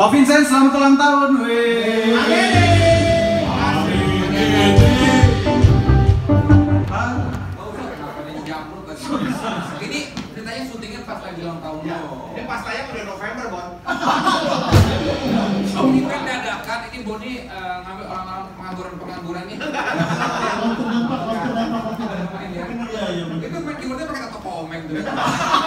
Pak Vincent selamat ulang tahun, lagi. Ini ceritanya syutingnya pas lagi ulang tahun Ya, lo. ini pas tayang udah November, Bon. Ini band dadakan, ini Bonnie eh, ngambil orang-orang pengangguran-penganggurannya. Main ya. Itu main keyboardnya pakai tato komeng tuh.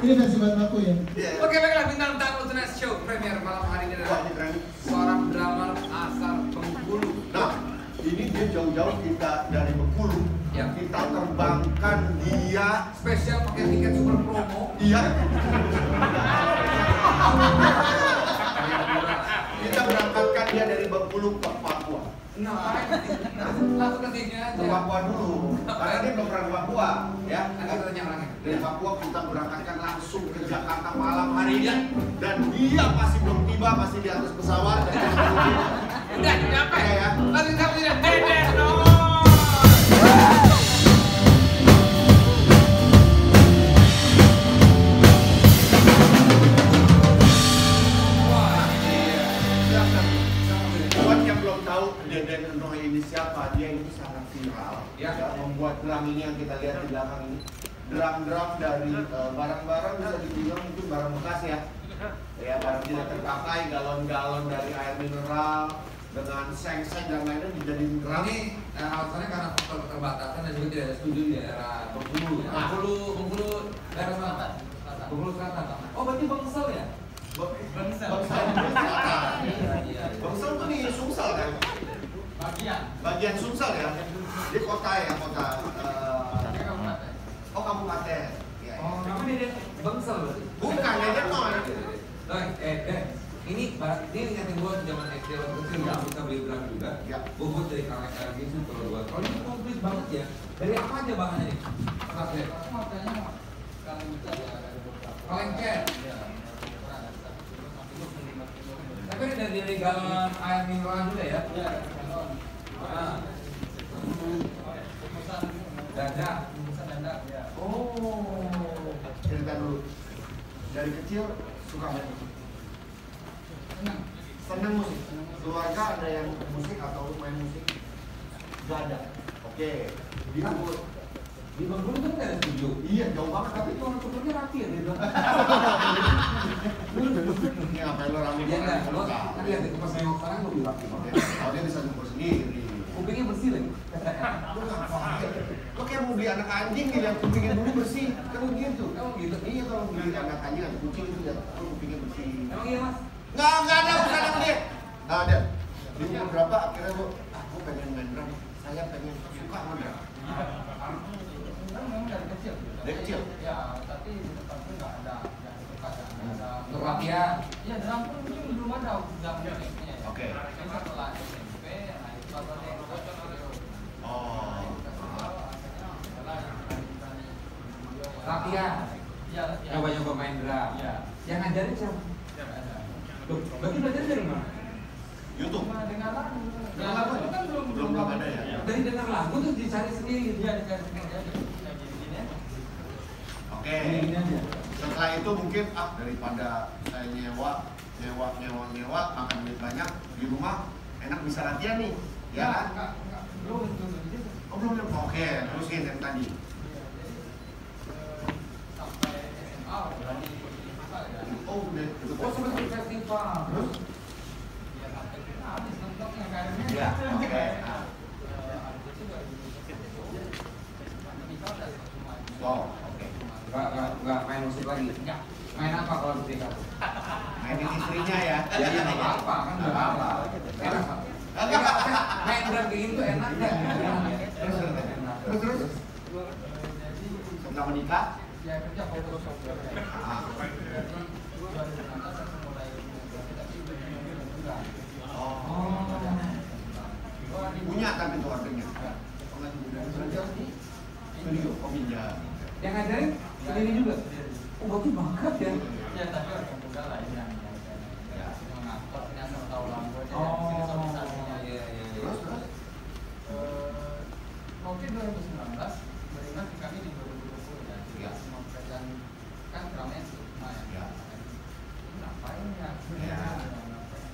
Ini versi baru aku ya. Oke baiklah bintang tamu Tunas Show premier malam hari ini adalah seorang drummer asal Bengkulu. Nah, ini dia jauh-jauh kita dari Bengkulu. Ya. Kita terbangkan dia. Spesial pakai tiket super promo. Iya. Ngapain? Langsung ke sini aja. Ke Papua dulu. Karena dia belum pernah ke Papua, ya. Nanti kita tanya orangnya. Dari Papua kita berangkatkan langsung ke Jakarta malam hari ini dan dia masih belum tiba, masih di atas pesawat. Udah nyampe. Iya, ya. Langsung kita Drum-drum dari eh, barang-barang bisa dibilang mungkin barang bekas ya. Ya, barang tidak terpakai, galon-galon dari air mineral dengan seng-seng dan lainnya drum. Ini eh, alasannya karena faktor keterbatasan dan juga tidak ada studio di daerah Bengkulu. Ah. Bengkulu, Bengkulu, daerah selatan. Bengkulu selatan. Oh, berarti Bangsal ya? Bangsal. Bangsal. Iya, iya. Bangsal tuh di Sumsel kan? Bagian. Bagian Sumsel ya? Di kota ya, kota. eh, oh, kabupaten. Iya, iya. Oh, namanya dia Bangsal berarti. Bukan, Deden Roy. Doi, eh, eh, ini bar- ini ingatin gua waktu kecil ya, kita beli drum juga. Ya. Bubut dari kaleng gitu kalau buat. Kalau ini komplit banget ya. Dari apa aja bahannya nih? Mas ya. Kaleng cat. Tapi ini dari dari galon air mineral juga ya? Ah. Dada. Oh. cerita dulu dari kecil suka main senang musik keluarga ada yang musik atau main musik? Gak ada. Oke. Di umur Di Bengkulu kan nggak ada studio. iya jauh banget. Tapi tuh orang tukernya rapi ya dia bilang. ini ngapain lo rame Iya enggak, lo kan lihat itu pas nengok sekarang gue bilang Oke, kalau dia bisa ngumpul sendiri. Kupingnya bersih lagi. lu ngapain lo kayak mau beli anak anjing gitu yang kupingnya dulu bersih. Kan begitu Emang gitu? iya kalau beli anak anjing ada kucing itu ya. Lo kupingnya bersih. Emang iya mas? Nggak, nggak ada urusan sama dia. Nggak ada. Di umur berapa akhirnya gua, ah gua pengen main drum. Saya pengen suka sama drum. Kan memang dari kecil. Dari kecil? Ya, tapi di depan tuh nggak ada yang suka ya. nggak ada. Untuk latihan. Iya, drum pun mungkin belum ada jam musiknya. ya. Oke. Jadi setelah SMP, nah itu baru ada yang bocor itu. Oh. Latihan. Iya, iya. Nyoba-nyoba main drum. Iya. Yang ngajarin siapa? Ada. Loh, berarti belajar dari mana? YouTube. Cuma dengar lagu. Dengar lagu? Itu kan belum Belum- belum ada ya? Dari dengar lagu tuh dicari sendiri gitu. Iya, dicari sendiri aja. Kayak gini-gini ya. Oke. Ini aja. Setelah itu mungkin ah daripada saya nyewa, nyewa, nyewa, nyewa, makan duit banyak di rumah enak bisa latihan nih, ya kan? Enggak, enggak. Belum itu gitu. Oh belum belum. Oke, terusin yang tadi. Sampai SMA udah di festival ya. Oh udah itu. Oh seperti festival. Terus? Ya. Ya, oke. Nah, Oh, oke. Enggak, enggak, enggak main musik lagi. Enggak. Main apa kalau musik? Mainin istrinya ya. Ya, ya, nggak apa-apa kan nggak apa-apa. Kan? Drum kayak gitu enak ya. Terus terus terus. Setelah menikah, Ya kerja ah, Jadi 2016 aku mulai fotografi tapi belum bulan. oh, punya tapi tuh artinya. Belajar di studio, oh pinjam. Yang ngajarin sendiri juga. Oh, berarti bakat ya. Ya tapi orang muda lah yang yang Ya. mengatur nyasar tahu lampu aja Oh, sini sosialisasinya. iya, iya, iya. Terus terus. Eh, Mungkin 2019 beriman kami di 2020 ya. Jadi Ya. semua pekerjaan kan ramai stigma ya. Ya. Ini ngapain ya? Ya. Ngapain?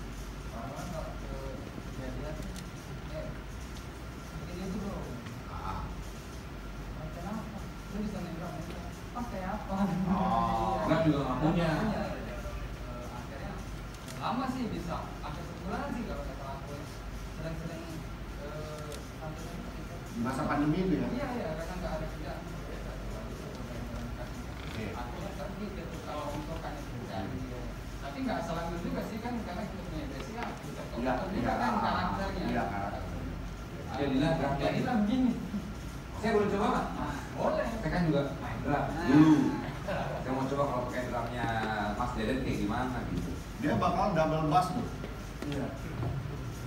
Orang-orang kalau ke kejadian, eh, begini itu bro. Ah, Pakai apa? Lu bisa nembak nembak. Pakai apa? Oh. Nggak juga nggak punya. Eh, akhirnya lama sih bisa. Akhir sebulan sih kalau kata aku sering-sering eh, di masa pandemi itu ya. Iya iya karena nggak ada kerjaan. Oke. Aku kan tadi gitu kalau untuk kan kerjaan. Tapi nggak selalu juga sih kan karena kita punya basic ya. Kita Iya, juga kan karakternya. Iya, karakter. Jadilah drum kayak Jadilah gitu. begini. Saya boleh coba nggak? Boleh. Saya kan juga main drum dulu. Saya mau coba kalau pakai drumnya Mas Deden kayak gimana gitu. Dia bakal double bass tuh. Iya.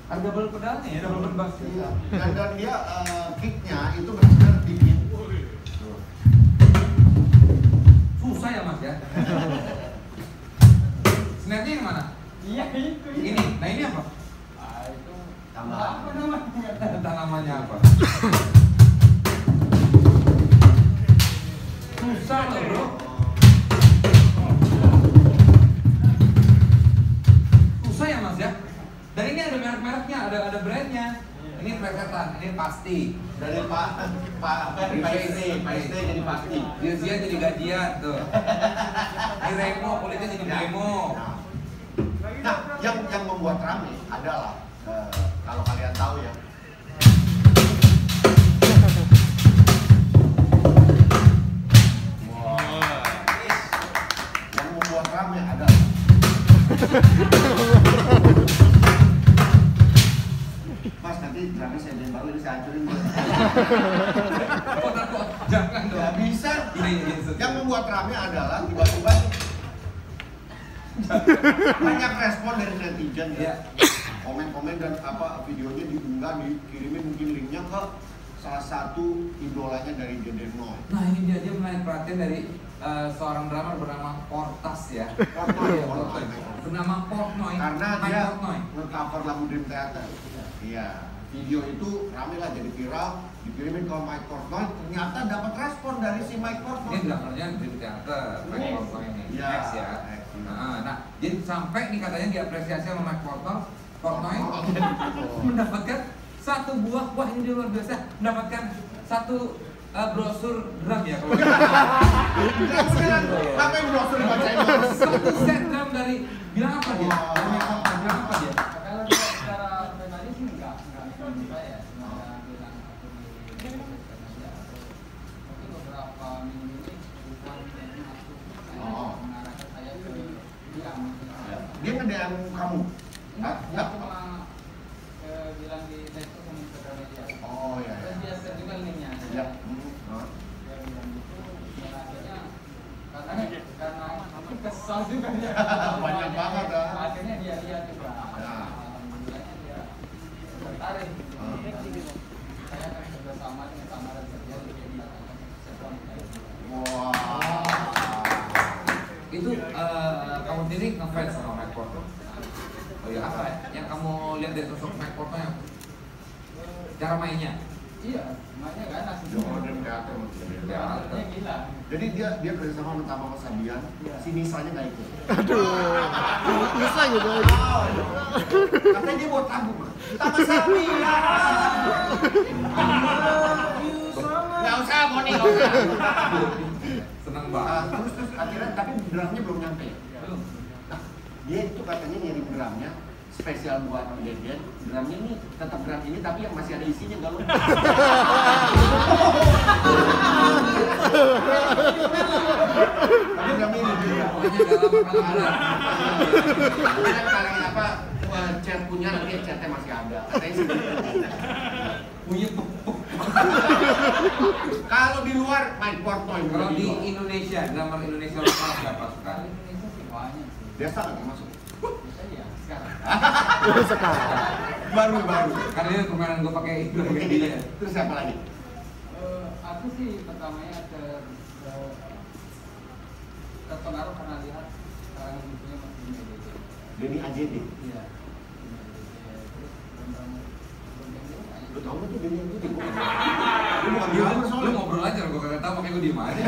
Ada double pedalnya ya, double bass. Iya. Dan, dan dia eh, kicknya itu benar-benar dingin. Tuh. Susah ya Mas ya. Snare-nya yang mana? Iya itu. Ini. Nah ini apa? Ah itu Tambahan. apa namanya? Entah namanya apa. Susah loh bro. Ada ada brandnya. Ini presetan, ini pasti. Dari Pak Pak dari Pak SD, Pak SD jadi pasti. Dia dia jadi gajian tuh. Ini Remo, kulitnya jadi Ya. Remo. Nah, yang yang membuat rame adalah eh, kalau kalian tahu ya. Wah. Yang membuat rame adalah nanti drumnya saya lempar lagi saya hancurin. Kok takut? Jangan dong. Gak bisa. Ini ini Yang membuat rame adalah tiba-tiba banyak respon dari netizen ya. Komen-komen dan apa videonya diunggah, dikirimin mungkin linknya ke salah satu idolanya dari Deden Noy. Nah ini dia dia menarik perhatian dari eh, seorang drummer bernama Portas ya. Portnoy, Iya, Portnoy. Bernama Portnoy. Karena dia Portnoy. nge-cover lagu Dream Theater. Iya. Video itu rame lah jadi viral, dikirimin ke Mike Portnoy, ternyata dapat respon dari si Mike Ini Portnoy. drummernya Dream Theater, Mike Oh. Portnoy ini. Iya. X ya. X. Nah, nah, jadi sampai nih katanya diapresiasi sama Mike Portnoy, Portnoy Oh. mendapatkan satu buah, wah ini dia luar biasa, mendapatkan satu eh, brosur drum ya kalau Enggak beneran, pakai brosur bacain Mas. satu set drum dari bilang apa dia? Bilang apa dia amor. Lihat dari sosok apa? Cara mainnya? Iya, makanya kan asli. Dia mau Dream Theater mungkin. teater. Dia gila. Jadi dia dia kerjasama sama Tama Sabian, si Nisanya nggak ikut. Bisa gitu. Katanya dia buat lagu. Tama Sabian. Nggak usah, Boni, nggak usah. Seneng Ah, banget. terus terus akhirnya tapi drumnya belum nyampe. Belum. Nah, dia itu katanya ngirim drumnya spesial buat Deden. Drumnya ini tetap drum ini tapi yang masih ada isinya nggak lo. Tapi drum ini dia. Pokoknya dalam kalau apa chat punya nanti chatnya masih ada. Katanya sih punya. Kalau di luar main Portnoy. Kalau di Indonesia, drummer Indonesia lokal berapa sekali? Desa nggak termasuk. Sekarang. Sekarang. Baru baru. Karena ini kemarin gue pakai itu. Terus siapa lagi? Eh, aku sih pertamanya ke ke terpengaruh karena lihat sekarang bukunya masih di media. Denny AJD. Iya. Terus tentang Lu tahu nggak tuh AJD? Gua nggak tahu. Lu ngobrol aja, gue kagak tahu makanya gue diem aja.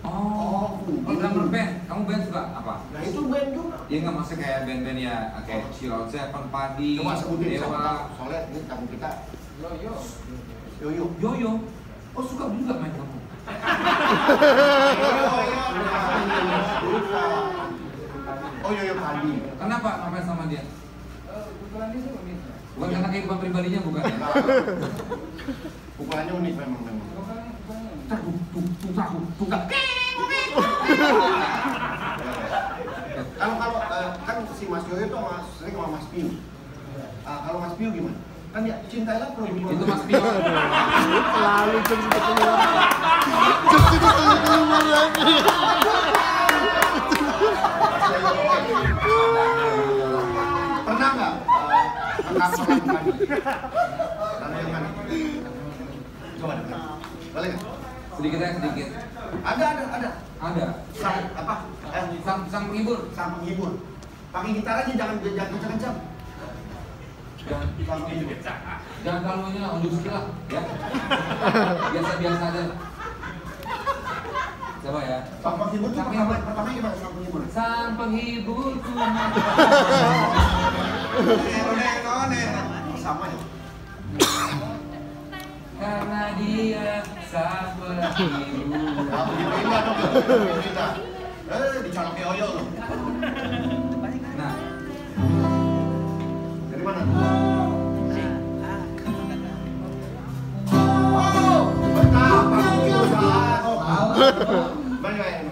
Oh, oh drummer band. Kamu band suka apa? Nah itu band juga. Ya nggak maksudnya kayak band-band ya kayak Chill Out Seven, Padi, Coba sebutin siapa Dewa. Soalnya ini tamu kita Yo yo. Yoyo. Yoyo. Oh suka juga main kamu. Oh Yoyo Padi. Kenapa ngapain sama dia? Eh, Kebetulan dia unik ya. Bukan karena kehidupan pribadinya bukan ya? Pukulannya unik memang memang. Vokalnya vokalnya unik. Tuk Kalau kalau eh, kan si Mas Yoyo mas, sering sama Mas Piu. Ah, kalau Mas Piu gimana? Kan ya cintailah perempuan. Itu Mas Pio. Selalu jam segitu keluar. Jam segitu keluar lagi. Pernah nggak? eh, kami. Lalu yang mana? Coba. Boleh nggak? Sedikit aja sedikit. Ada ada ada. Ada. Sang apa? Eh, Sang sang penghibur. sang penghibur. Pakai gitar aja jangan jangan kencang-kencang. Jangan Sang penghibur. jangan terlalu ini lah, skill lah, ya. Biasa-biasa aja. Coba ya. Sang penghibur tuh pertama penghibur. pertama gimana sang penghibur? Sang penghibur Sama ya. Karena dia penghibur. Kamu diterima dong. Diterima. Eh, dicolok ke Oyo loh. Nah, Dari mana? Oh, betapa susah. Oh, Balik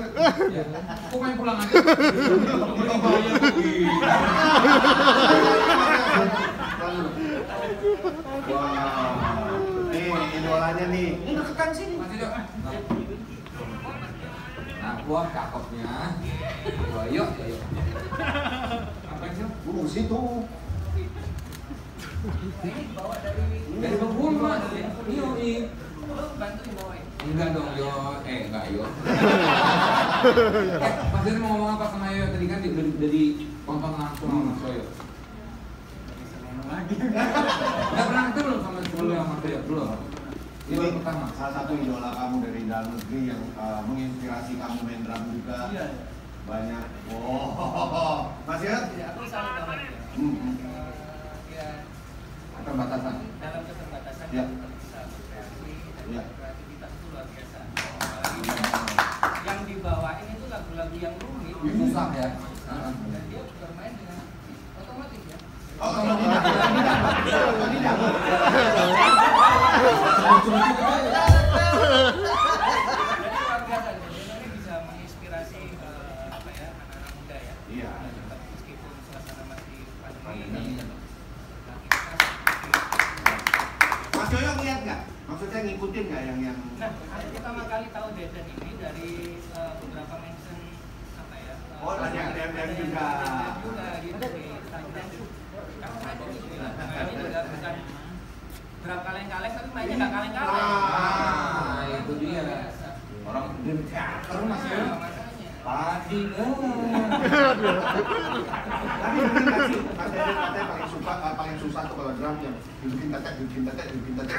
Ya. Kok main pulang aja? Ini bahaya begini. Wah, nih idolanya nih. Ini deketan sini. Masih dong. Nah, gua cakepnya. Gua yuk, yuk. Apa sih? Uh, situ. Dari Bengkulu mas. Bantuin bawain. Enggak dong, yo. Eh, enggak, yo. eh, Mas mau ngomong apa sama Yoyo? Tadi kan udah, udah ditonton langsung sama Mas Yoyo. Enggak pernah ketemu belum sama sebelumnya sama Mas Yoyo? Belum. Ini pertama. salah satu idola kamu dari dalam negeri yang uh, menginspirasi kamu main drum juga. Iya. Banyak. Oh, Mas ya? Ya, aku sama dia. Hmm, hmm. Eh, Ya, Keterbatasan. dalam keterbatasan Ya. kita bisa berkreasi dan Ya. kreativitas itu luar biasa. Apalagi yang rumit. Susah ya. Heeh. Dan dia bermain dengan otomatis ya. Oh, kalau tidak, kalau tidak. Jadi luar biasa gitu. Ini bisa menginspirasi eh, apa ya anak-anak muda ya. Iya. Tetap Nah, kita kasih Mas Yoyo ngeliat nggak? Maksudnya ngikutin nggak yang yang Nah, pertama kali tahu Deden ini dari eh, beberapa mention Kamu aja gitu ya. Nah, ini juga bukan berapa kaleng-kaleng tapi mainnya nggak kaleng-kaleng. Ah, itu dia. Orang dream theater mas ya. Nah. Tadi eh. Tapi mungkin sih, Mas Deden katanya paling suka, eh, paling susah tuh kalau drum yang dudukin tetek, dudukin tetek, dudukin tetek.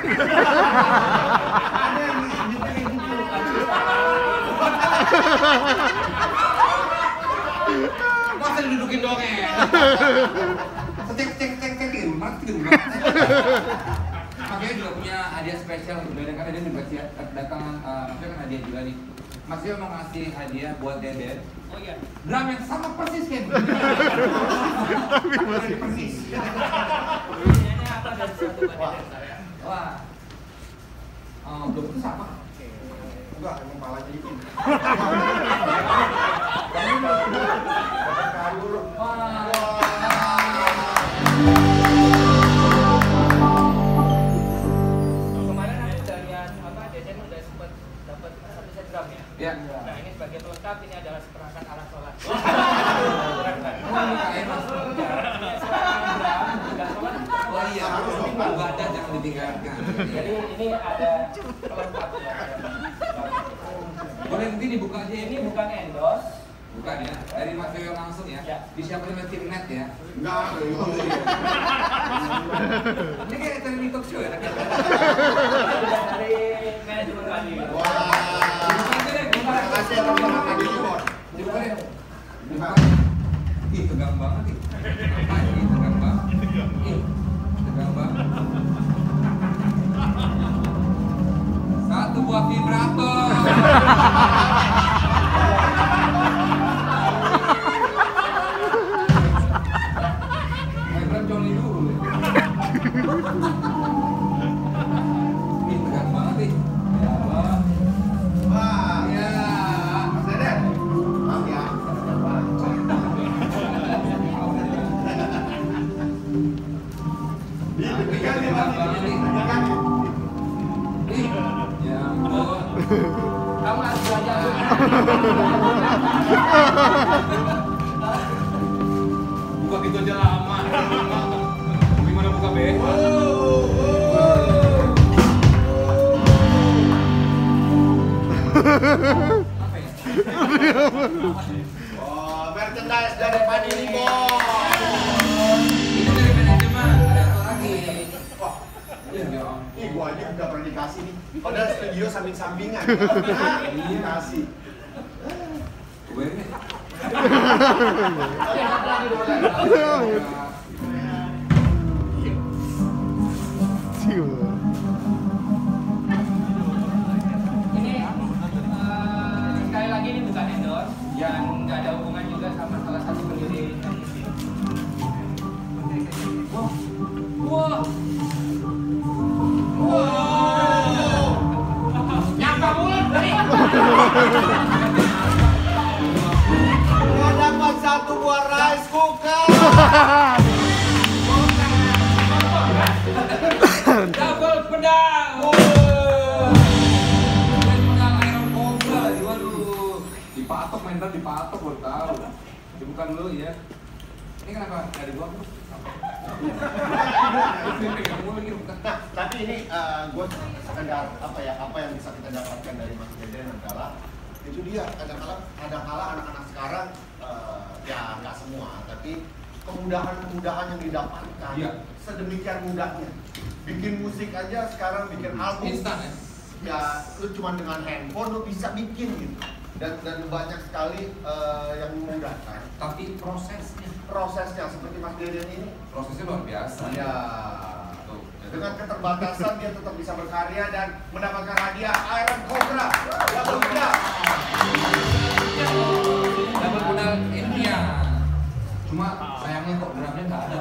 Ada yang gitu kayak gitu. Doang ya? Cek cek cek cek gitu, mati gitu. Makanya juga punya hadiah spesial untuk Deden karena dia juga siap kedatangan, eh, maksudnya kan hadiah juga nih. Mas Yo mau ngasih hadiah buat Deden Oh iya. drum yang sama persis begini. Persis. Ini apa dari satu buat Deden saya? Wah, oh, belum tentu sama. Enggak, emang palanya dikit. tim net ya. Enggak, itu sih. Ini kayak acara talk show ya. dari manajemen kami. Wah. Terima kasih teman-teman deh. Dibuka. Ih, tegang banget nih. Apaan nih, tegang banget. Ih, tegang banget. Satu buah. Vibrator Buka gitu aja lama. Gimana buka be? Apa ya? Oh, merchandise dari Panini Bos. Udah pernah dikasih nih. Padahal studio samping-sampingan. Dikasih. Gue tapi ini gue sekedar apa ya apa yang bisa kita dapatkan dari Mas Deden adalah itu dia kadang-kala kadang-kala anak-anak sekarang eh, ya nggak semua tapi kemudahan-kemudahan yang didapatkan Iya. sedemikian mudahnya. Bikin musik aja sekarang bikin album Instan ya? ya lu cuma dengan handphone lu bisa bikin gitu. Dan dan banyak sekali eh, yang memudahkan. Tapi prosesnya, prosesnya seperti Mas Deden ini? Prosesnya luar biasa. Iya. Tuh, Dengan keterbatasan dia tetap bisa berkarya dan mendapatkan hadiah Iron Cobra. Double medal. Double medal India. Cuma sayangnya kok drumnya nggak ada.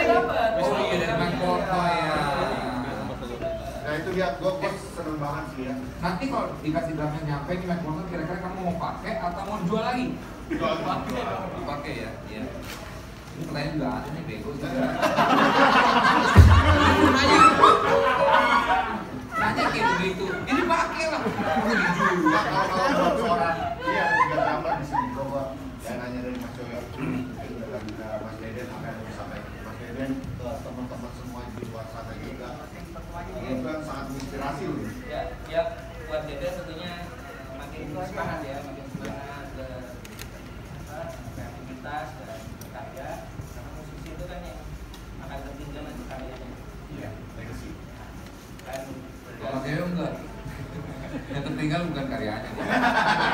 Dapat. Oh iya dari Mangkota ya. Nah itu dia, gue kok seneng banget sih ya. Nanti kalau dikasih drumnya nyampe di Mangkota kira-kira kamu mau pakai atau mau jual lagi? Jual, jual dipakai ya. Iya. Ini pertanyaan juga ada nih bego sih. Nanya. Nanya kayak begitu. Ini pakai lah. Mau dijual. Nah, kalau kalau buat seorang iya tiga gambar di sini coba yang nanya dari Mas uh, Mas Deden apa yang mau disampaikan Mas Deden ke teman-teman semua di luar sana juga itu kan sangat menginspirasi loh ya ya buat Dede tentunya makin semangat ya makin semangat ke apa kreativitas dan berkarya karena musisi itu kan yang akan tertinggal nanti karyanya iya legacy kan Kalau Mas Yoyo enggak. Yang tertinggal bukan karyanya.